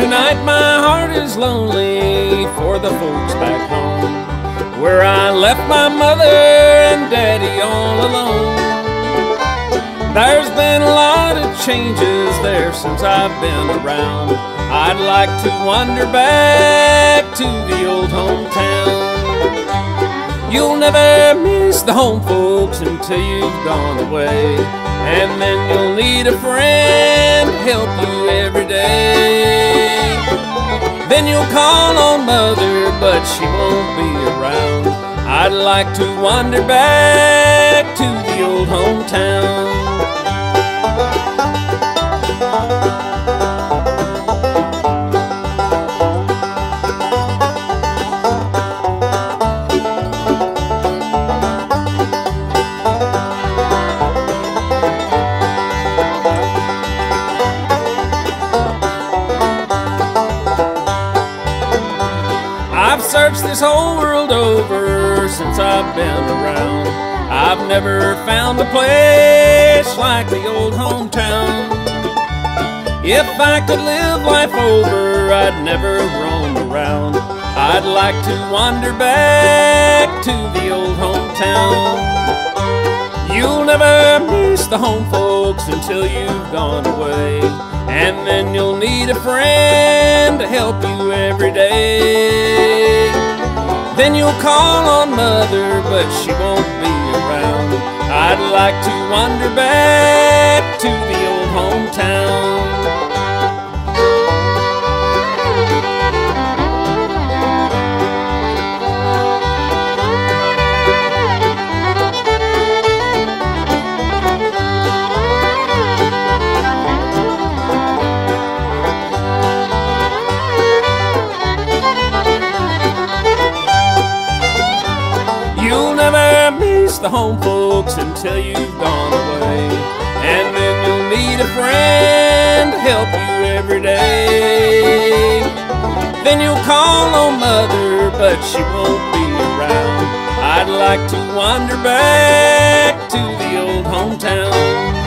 Tonight my heart is lonely for the folks back home, where I left my mother and daddy all alone. There's been a lot of changes there since I've been around. I'd like to wander back to the old hometown. You'll never miss the home folks until you've gone away. And then you'll need a friend to help you every day. Then you'll call on mother, but she won't be around. I'd like to wander back to the old hometown. Searched this whole world over since I've been around. I've never found a place like the old hometown. If I could live life over, I'd never roam around. I'd like to wander back to the old hometown. You'll never miss the home folks until you've gone away. And then you'll need a friend to help you every day. Then you'll call on mother, but she won't be around. I'd like to wander back the home folks until you've gone away. And then you'll need a friend to help you every day. Then you'll call on mother, but she won't be around. I'd like to wander back to the old hometown.